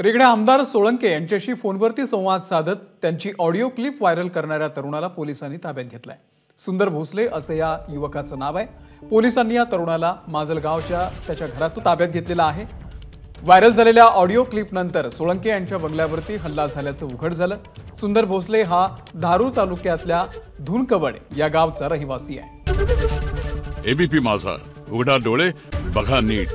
तर इकडे आमदार सोळंके यांच्याशी फोनवरती संवाद साधत त्यांची ऑडिओ क्लिप व्हायरल करणाऱ्या तरुणाला पोलिसांनी ताब्यात घेतलाय. सुंदर भोसले असं या युवकाचं नाव आहे. पोलिसांनी या तरुणाला माजलगावच्या त्याच्या घरातून ताब्यात घेतलेला आहे. व्हायरल झालेल्या ऑडिओ क्लिपनंतर सोळंके यांच्या बंगल्यावरती हल्ला झाल्याचं उघड झालं. सुंदर भोसले हा धारूर तालुक्यातल्या धुनकवड या गावचा रहिवासी आहे. एबीपी माझा. उघडा डोळे बघा नीट.